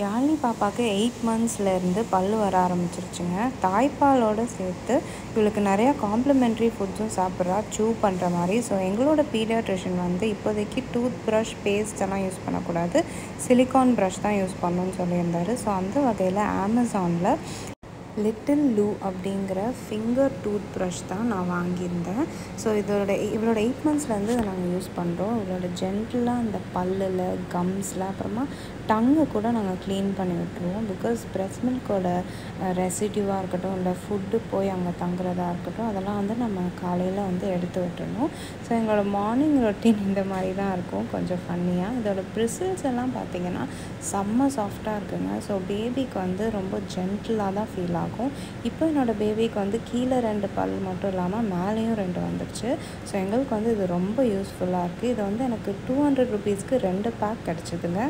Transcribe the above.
யாழினி பாப்பாவுக்கு எயிட் மந்த்ஸ்லேருந்து பல் வர ஆரம்பிச்சிருச்சுங்க. தாய்ப்பாலோடு சேர்த்து இவளுக்கு நிறையா காம்ப்ளிமெண்ட்ரி ஃபுட்ஸும் சாப்பிட்றா சூ பண்ணுற மாதிரி. ஸோ எங்களோட பீடியாட்ரிஷன் வந்து இப்போதைக்கு டூத் ப்ரஷ் பேஸ்ட் எல்லாம் யூஸ் பண்ணக்கூடாது. சிலிக்கான் ப்ரஷ் தான் யூஸ் பண்ணணும்னு சொல்லியிருந்தாரு. ஸோ அந்த வகையில் அமேசானில் லிட்டில் லூ அப்படிங்கிற ஃபிங்கர் டூத் ப்ரஷ் தான் நான் வாங்கியிருந்தேன். ஸோ இதோட இவளோட எயிட் மந்த்ஸ்லேருந்து இதை நாங்கள் யூஸ் பண்ணுறோம் இவளோட ஜென்டலாக அந்த பல்லில் கம்ஸில் அப்புறமா டங்கை கூட நாங்கள் க்ளீன் பண்ணி விட்டுருவோம். பிகாஸ் ப்ரெஸ் மில்கோட ரெசிடியூவாக இருக்கட்டும் இல்லை ஃபுட்டு போய் அங்கே தங்குறதா இருக்கட்டும் அதெல்லாம் வந்து நம்ம காலையில் வந்து எடுத்து விட்டுணும் ஸோ எங்களோட மார்னிங் ரொட்டீன் இந்த மாதிரி தான் இருக்கும். கொஞ்சம் ஃபன்னியாக இதோட ப்ரிசில்ஸ் எல்லாம் பார்த்திங்கன்னா செம்ம சாஃப்டாக இருக்குங்க. ஸோ பேபிக்கு வந்து ரொம்ப ஜென்டிலாக தான் ஃபீல் ஆகும். ஆகும். இப்போ என்னோடய பேபிக்கு வந்து கீழே ரெண்டு பல் மட்டும் இல்லாமல் மேலேயும் ரெண்டு வந்துடுச்சு ஸோ எங்களுக்கு வந்து இது ரொம்ப யூஸ்ஃபுல்லாக இருக்குது இது வந்து எனக்கு டூ ஹண்ட்ரட் ருபீஸ்க்கு ரெண்டு பேக் கிடச்சிதுங்க.